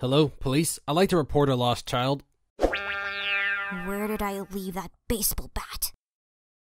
Hello, police? I'd like to report a lost child. Where did I leave that baseball bat?